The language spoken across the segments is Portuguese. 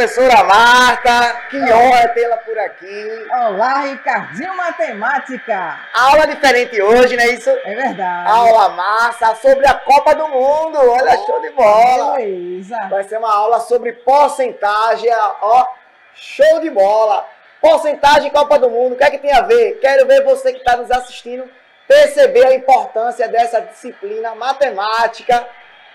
professora Marta, que honra tê-la por aqui. Olá, Ricardinho Matemática. Aula diferente hoje, não é isso? É verdade. Aula massa sobre a Copa do Mundo. Olha, show de bola. Beleza. Vai ser uma aula sobre porcentagem, ó, show de bola. Porcentagem Copa do Mundo, o que é que tem a ver? Quero ver você que está nos assistindo perceber a importância dessa disciplina matemática.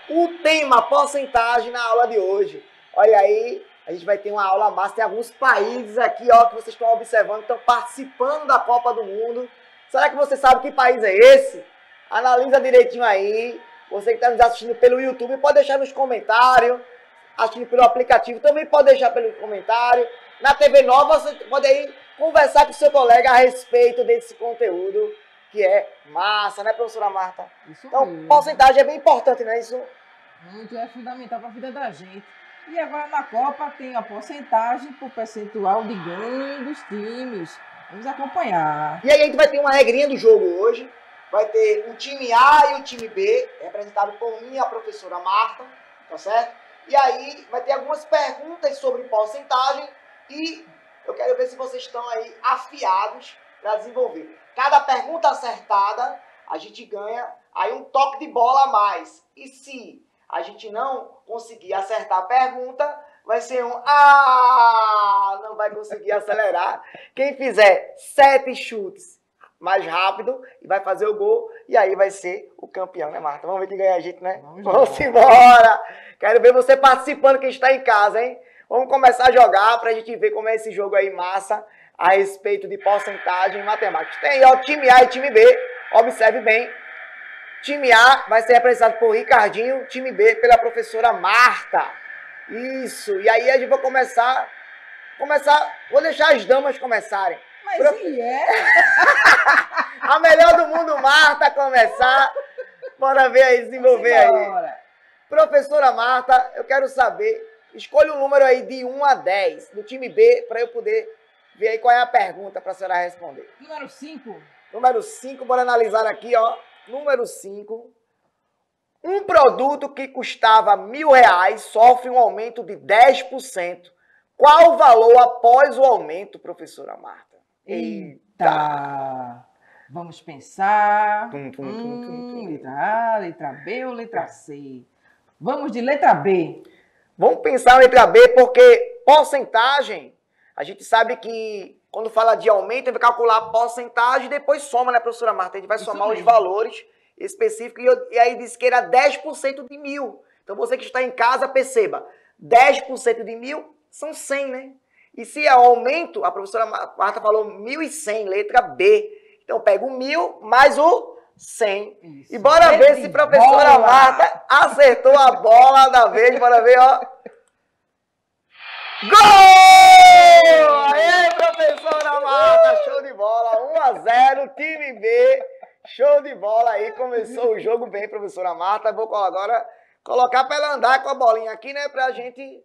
O tema porcentagem na aula de hoje. Olha aí, a gente vai ter uma aula massa. Tem alguns países aqui, ó, que vocês estão observando, estão participando da Copa do Mundo. Será que você sabe que país é esse? Analisa direitinho aí. Você que está nos assistindo pelo YouTube, pode deixar nos comentários. Assistindo pelo aplicativo, também pode deixar pelo comentário. Na TV Nova, você pode aí conversar com seu colega a respeito desse conteúdo que é massa, né, professora Marta? Isso Então, mesmo. porcentagem é bem importante, né? Isso Muito é fundamental para a vida da gente. E agora na Copa tem a porcentagem por percentual de ganho dos times. Vamos acompanhar. E aí a gente vai ter uma regrinha do jogo hoje. Vai ter o time A e o time B, representado por mim e a professora Marta, tá certo? E aí vai ter algumas perguntas sobre porcentagem e eu quero ver se vocês estão aí afiados para desenvolver. Cada pergunta acertada, a gente ganha aí um toque de bola a mais. E se a gente não conseguir acertar a pergunta, vai ser um ah, não vai conseguir acelerar. Quem fizer sete chutes mais rápido e vai fazer o gol e aí vai ser o campeão, né, Marta? Vamos ver quem ganha a gente, né? Vamos Vamos embora. Quero ver você participando quem está em casa, hein? Vamos começar a jogar pra gente ver como é esse jogo aí massa a respeito de porcentagem em matemática. Tem aí, ó, time A e time B. Observe bem. Time A vai ser representado por Ricardinho, time B pela professora Marta. Isso. E aí a gente vai começar começar, vou deixar as damas começarem. Mas Pro- e é? A melhor do mundo, Marta, começar. Bora ver aí, desenvolver aí. Professora Marta, eu quero saber, escolha um número aí de 1 a 10 do time B para eu poder ver aí qual é a pergunta para a senhora responder. Número 5. Número 5, bora analisar aqui, ó. Número 5. Um produto que custava mil reais sofre um aumento de 10%. Qual o valor após o aumento, professora Marta? Eita. Vamos pensar. Tum, tum, tum. Hum, letra A, letra B ou letra C? Vamos de letra B. Vamos pensar letra B, porque porcentagem, a gente sabe que quando fala de aumento, que calcular a porcentagem e depois soma, né, professora Marta? A gente vai Isso somar os mesmo. valores valores específicos e, eu- e aí diz que era 10% de mil. Então você que está em casa, perceba, 10% de mil são 100, né? E se é aumento, a professora Ma- Marta falou 1.100, letra B. Então pega o mil mais o 100. Isso. E bora ver se a professora bola. Marta acertou a bola da vez. Bora ver, ó. Gol! Aê, professora Marta, show de bola. 1 a 0, time B. Show de bola aí. Começou o jogo bem, professora Marta. Vou agora colocar para ela andar com a bolinha aqui, né? Pra gente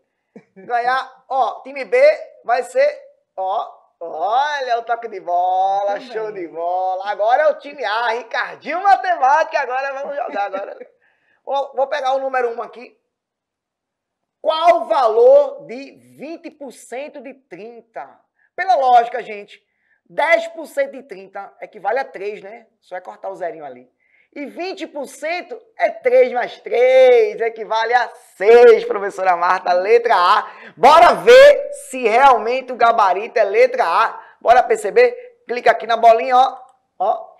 ganhar. Ó, time B vai ser, ó, olha o toque de bola, show de bola. Agora é o time A, Ricardinho Matemática. Agora vamos jogar agora. Vou, vou pegar o número 1 aqui. Qual o valor de 20% de 30? Pela lógica, gente, 10% de 30 equivale a 3, né? Só é cortar o zerinho ali. E 20% é 3 mais 3, equivale a 6, professora Marta, letra A. Bora ver se realmente o gabarito é letra A. Bora perceber? Clica aqui na bolinha, ó. Ó.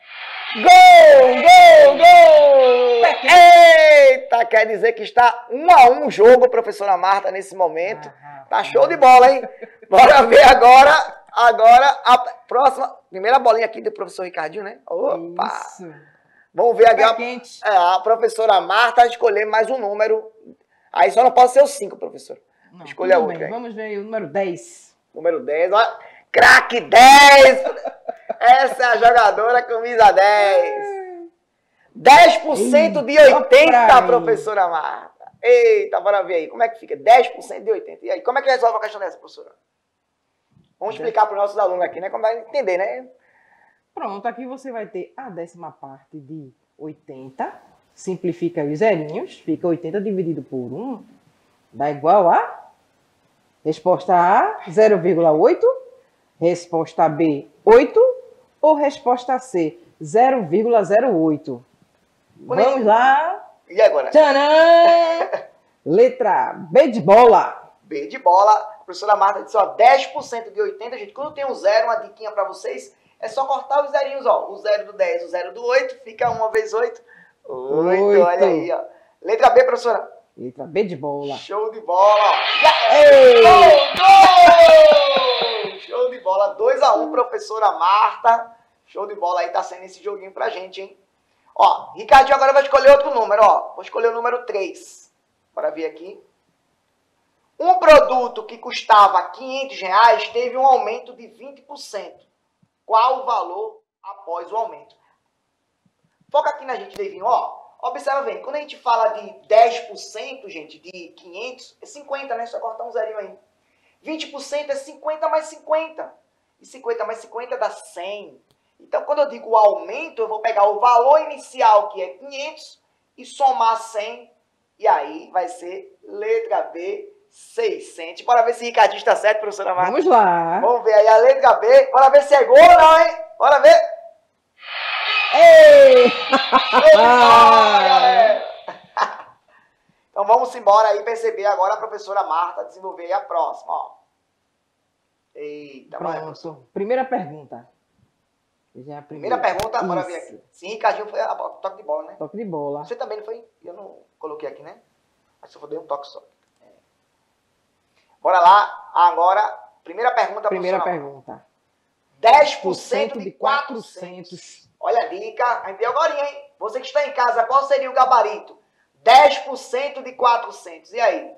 Gol! Gol! Gol! Eita! Quer dizer que está um a um o jogo, professora Marta, nesse momento. Ah, Tá show de bola, hein? Bora ver agora, agora a próxima, primeira bolinha aqui do professor Ricardinho, né? Opa! Isso. Vamos ver Tá a, quente. é, a professora Marta escolher mais um número. Aí só não pode ser o 5, professor. Escolha outro. Vamos ver o número 10. Número 10, ó. Craque 10! Essa é a jogadora camisa 10. 10% de Eita, 80, praia. professora Marta. Eita, bora ver aí. Como é que fica? 10% de 80. E aí, como é que resolve a questão dessa, professora? Vamos explicar para os nossos alunos aqui, né? Como vai entender, né? Pronto, aqui você vai ter a décima parte de 80. Simplifica os zerinhos. Fica 80 dividido por 1. Dá igual a Resposta A, 0,8. Resposta B, 8. Ou resposta C, 0,08. Vamos lá. E agora? Tcharam! Letra B de bola. B de bola. A professora Marta disse, ó, 10% de 80, gente. Quando tem um zero, uma diquinha pra vocês, é só cortar os zerinhos, ó. O zero do 10, o zero do 8, fica uma vez 8. 8, Oito. olha aí, ó. Letra B, professora. Letra B de bola. Show de bola, ó. Ei! Gol, gol! Show de bola, 2x1, professora Marta. Show de bola aí, tá sendo esse joguinho pra gente, hein? Ó, Ricardinho agora vai escolher outro número, ó. Vou escolher o número 3. Bora ver aqui. Um produto que custava 500 reais teve um aumento de 20%. Qual o valor após o aumento? Foca aqui na gente, Leivinho, ó. Observa bem, quando a gente fala de 10%, gente, de 500, é 50, né? Só cortar um zerinho aí. 20% é 50 mais 50. E 50 mais 50 dá 100. Então, quando eu digo aumento, eu vou pegar o valor inicial, que é 500, e somar 100. E aí vai ser letra B, 600. Bora ver se Ricardinho está certo, professora Marta. Vamos lá. Vamos ver aí a letra B. Bora ver se é gol ou não, hein? Bora ver. Ei! Bola, galera. Então vamos embora aí perceber agora a professora Marta desenvolver aí a próxima, ó. Eita, vai. Pronto. Primeira pergunta. Já é a Primeira pergunta, bora ver Isso. aqui. Sim, Ricardinho foi a toque de bola, né? Toque de bola. Você também não foi? Eu não coloquei aqui, né? Acho que eu dei um toque só. É. Bora lá, agora, primeira pergunta, Primeira pergunta. 10% de 400. Olha a dica, a gente deu agora, hein? Você que está em casa, qual seria o gabarito? 10% de 400. E aí?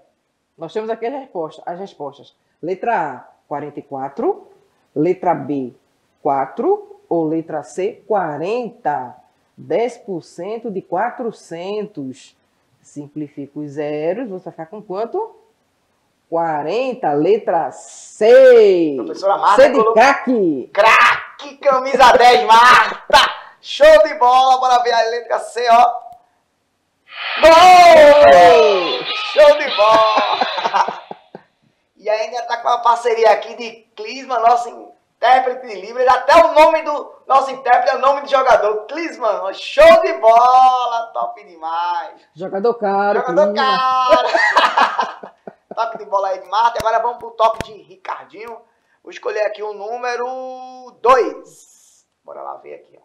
Nós temos aqui as respostas. As respostas. Letra A, 44. Letra B, 4. Ou letra C, 40. 10% de 400. Simplifica os zeros. Você vai ficar com quanto? 40. Letra C. Professora Marta C de colocou- caque. Craque, camisa 10, Marta! Show de bola, bora ver a letra C, ó. Gol! Show de bola! E ainda tá com uma parceria aqui de Clisman, nosso intérprete de Libras. Até o nome do nosso intérprete é o nome do jogador. Clisman, ó, show de bola, top demais. Jogador caro. Jogador cara. toque de bola aí de Marta. Agora vamos pro toque de Ricardinho. Vou escolher aqui o número 2. Bora lá ver aqui. Ó.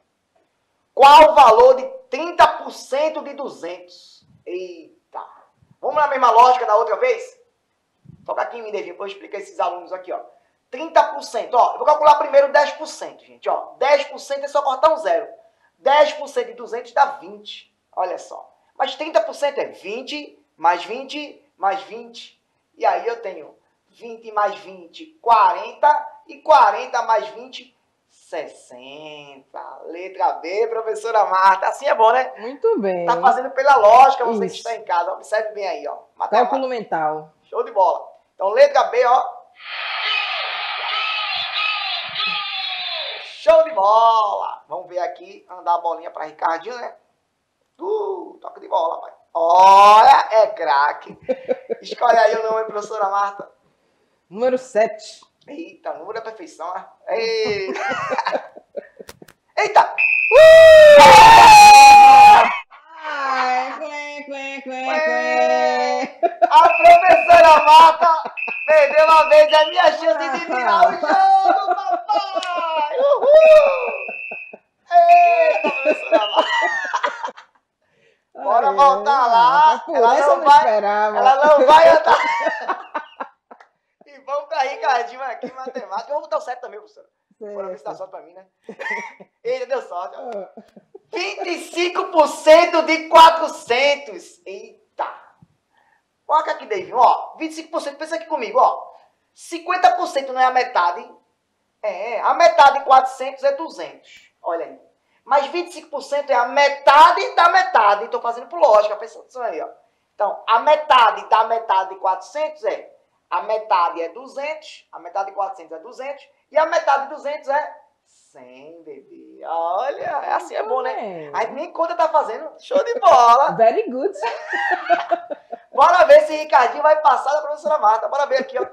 Qual o valor de 30% de 200? Eita. Vamos na mesma lógica da outra vez? Foca aqui em mim, Devinho, para eu explicar esses alunos aqui. ó. 30%. Ó, eu vou calcular primeiro 10%, gente. Ó, 10% é só cortar um zero. 10% de 200 dá 20. Olha só. Mas 30% é 20 mais 20 mais 20. E aí eu tenho 20 mais 20, 40. E 40 mais 20, 60. Letra B, professora Marta. Assim é bom, né? Muito bem. Tá fazendo pela lógica, você que Isso. está em casa. Observe bem aí, ó. Matemática. Cálculo mental. Show de bola. Então, letra B, ó. Show de bola. Vamos ver aqui, andar a bolinha para Ricardinho, né? Uh, toque de bola, pai. Olha, é craque. Escolhe aí o nome, professora Marta. Número 7. Eita, número da perfeição, né? Eita! Eita! Ai, clé, clé, clé, clé. A professora Marta perdeu uma vez a minha chance de virar o jogo, papai! Uhul! Eita, professora Marta! Bora voltar lá. Ela não vai-. Ela não vai andar. Vamos pra Ricardinho aqui, matemática. Vamos botar o certo também, professora. Bora ver se dá sorte pra mim, né? Eita, deu sorte. ó. 25% de 400. Eita. Olha aqui, David, ó. 25%, pensa aqui comigo, ó. 50% não é a metade. É, a metade de 400 é 200. Olha aí. Mas 25% é a metade da metade. Estou fazendo por lógica, pensa nisso aí, ó. Então, a metade da metade de 400 é... A metade é 200, a metade de 400 é 200, e a metade de 200 é 100, bebê. Olha, é assim é bom, né? A gente nem conta tá fazendo. Show de bola. Very good. Bora ver se Ricardinho vai passar da professora Marta. Bora ver aqui, ó.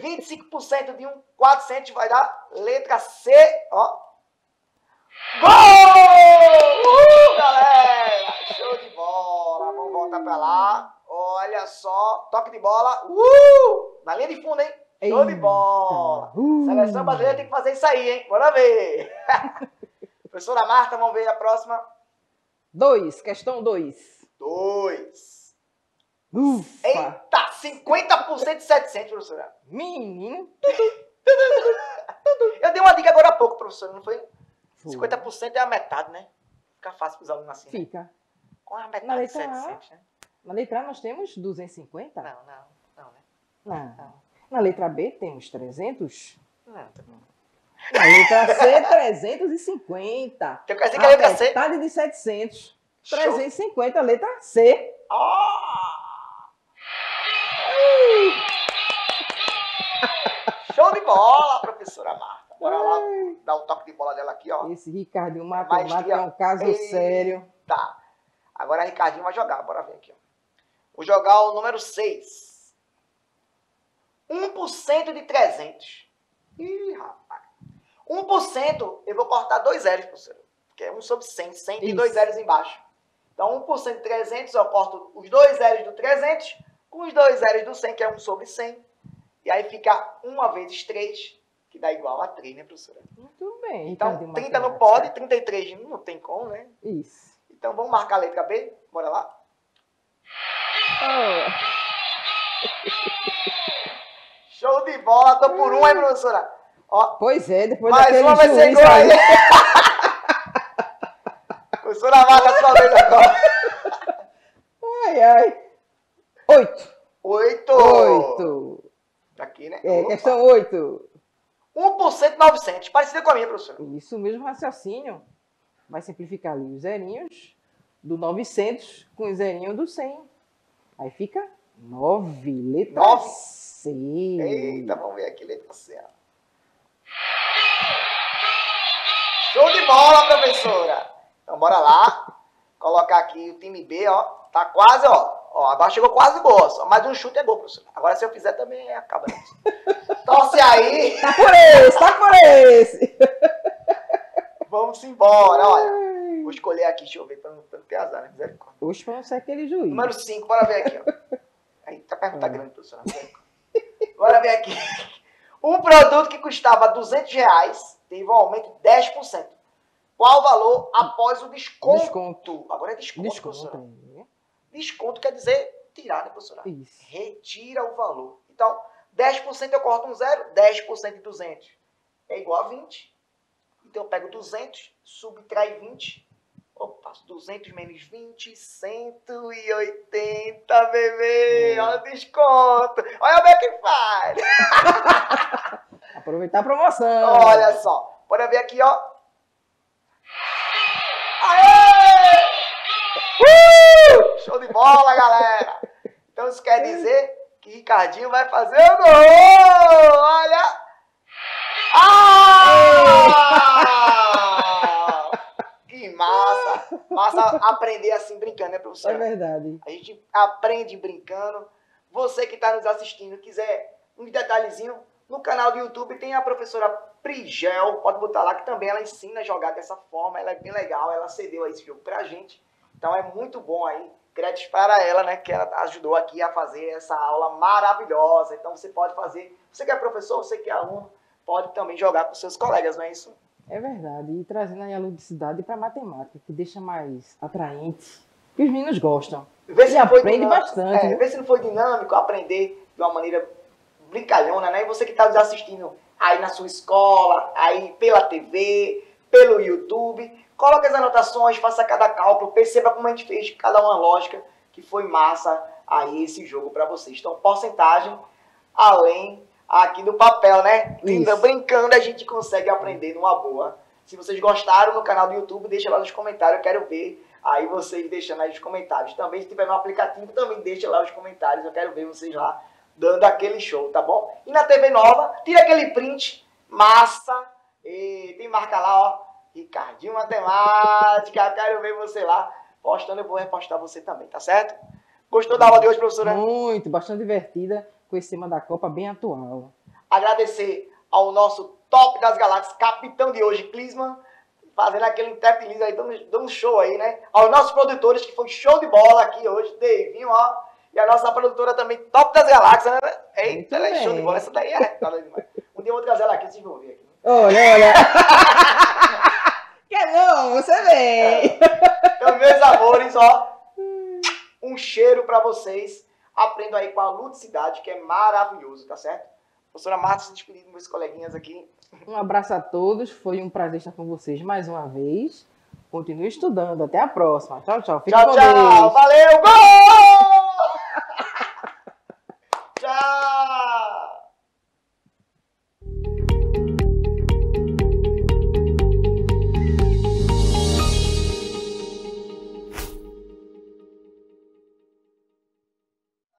25% de um 400 vai dar letra C, ó. Gol! Uh, galera! Show de bola. Vamos voltar pra lá. Olha só, toque de bola. Uh! Na linha de fundo, hein? Show de Eita. bola. Uh. Seleção brasileira tem que fazer isso aí, hein? Bora ver. Professora Marta, vamos ver a próxima. Dois, questão dois. Dois. Ufa. Eita, 50% de 700, professora. Menino. Eu dei uma dica agora há pouco, professora, não foi? Foi. 50% é a metade, né? Fica fácil para os alunos assim. né? Fica. Com a metade de letra A. 700, né? Na letra A nós temos 250? Não, não, não, né? Não. Na letra B temos 300? Não, tá. Na letra C, 350. Então quer dizer que a letra C... metade de 700. Show. 350, letra C. Ah! Show de bola, professora Marta. Bora lá, dar o toque de bola dela aqui, ó. Esse Ricardinho matemática é um caso Ei. sério. Tá. Agora Ricardinho vai jogar, bora ver aqui, ó. Vou jogar o número 6. 1% de 300. Ih, rapaz. 1% eu vou cortar dois zeros, professor. Porque é 1 sobre 100. 100 tem Isso. dois zeros embaixo. Então 1% de 300 eu corto os dois zeros do 300 com os dois zeros do 100, que é 1 sobre 100. E aí fica 1 vezes 3, que dá igual a 3, né, professora? Muito bem. Então Ricardinho 30 não pode, 33 não tem como, né? Isso. Então vamos marcar a letra B? Bora lá? Oh, Show de bola, tô por um, hein, professora? Ó, pois é, depois mais daquele uma vai ser gol aí. professora marca sua vez agora. Ai, ai. Oito. Oito. Oito. Aqui, né? É, Opa. questão oito. 1% 900. Parecida com a minha, professora. Isso mesmo raciocínio. Vai simplificar ali os zerinhos do 900 com o zerinho do 100. Aí fica 9, letra Nove. C. Eita, vamos ver aqui, letra C. Show de bola, professora. Então bora lá. Colocar aqui o time B, ó. Tá quase, ó. Ó, agora chegou quase gol. Só mais um chute é gol, professora. Agora se eu fizer também acaba. Torce aí. Tá por esse, tá por esse. Vamos embora, olha. Vou escolher aqui, deixa eu ver, pra não, pra não ter azar, né? Misericórdia. Hoje não ser aquele juiz. Número 5, bora ver aqui, ó. Eita, a pergunta grande, professora. Bora ver aqui. Um produto que custava 200 reais teve um aumento de 10%. Qual o valor após o desconto? Desconto. Agora é desconto, Desconto. professora. aí. Desconto quer dizer tirar, né, professora? Isso. Retira o valor. Então, 10% eu corto um zero, 10% de 200 é igual a 20. Então eu pego 200, subtrai 20. Opa, 200 menos 20, 180, bebê. É. Olha o desconto. Olha bem que faz. Aproveitar a promoção. Olha só. Bora ver aqui, ó. Aê! Uh! Show de bola, galera. Então isso quer dizer que Ricardinho vai fazer o gol. Olha. Ah! Massa. Massa aprender assim brincando, né, É professor? verdade. A gente aprende brincando. Você que está nos assistindo, quiser um detalhezinho, no canal do YouTube tem a professora Prigel, pode botar lá, que também ela ensina a jogar dessa forma, ela é bem legal, ela cedeu esse jogo pra gente. Então é muito bom aí. Créditos para ela, né? Que ela ajudou aqui a fazer essa aula maravilhosa. Então você pode fazer. Você que é professor, você que é aluno, pode também jogar com seus colegas, não é isso? É verdade. E trazendo aí a ludicidade para matemática, que deixa mais atraente. Que os meninos gostam. Vê se aprende dinâmico. bastante, É, né? vê se não foi dinâmico aprender de uma maneira brincalhona, né? E você que está nos assistindo aí na sua escola, aí pela TV, pelo YouTube, coloque as anotações, faça cada cálculo, perceba como a gente fez cada uma lógica, que foi massa aí esse jogo para vocês. Então, porcentagem além aqui do papel, né? Linda, brincando a gente consegue aprender numa boa. Se vocês gostaram no canal do YouTube, deixa lá nos comentários, eu quero ver aí vocês deixando aí nos comentários. Também se tiver no aplicativo, também deixa lá os comentários, eu quero ver vocês lá dando aquele show, tá bom? E na TV Nova, tira aquele print, massa, e tem marca lá, ó, Ricardinho Matemática, eu quero ver você lá postando, eu vou repostar você também, tá certo? Gostou da aula de hoje, professora? Muito, bastante divertida, com esse tema da Copa bem atual. Agradecer ao nosso top das galáxias, capitão de hoje, Clisman, fazendo aquele intérprete aí, dando, dando show aí, né? Aos nossos produtores, que foi show de bola aqui hoje, Davinho, ó. E a nossa produtora também, top das galáxias, né? Eita, ela é show de bola. Essa daí é demais. Um dia eu vou trazer ela aqui, vocês vão ver aqui. Olha, olha. Quer não, você vem. Então, meus amores, ó, um cheiro pra vocês. Aprendo aí com a ludicidade, que é maravilhoso, tá certo? Professora Marta, se despedindo dos meus coleguinhas aqui. Um abraço a todos. Foi um prazer estar com vocês mais uma vez. Continue estudando. Até a próxima. Tchau, tchau. Fique Tchau, com tchau. Deus. Valeu, gol!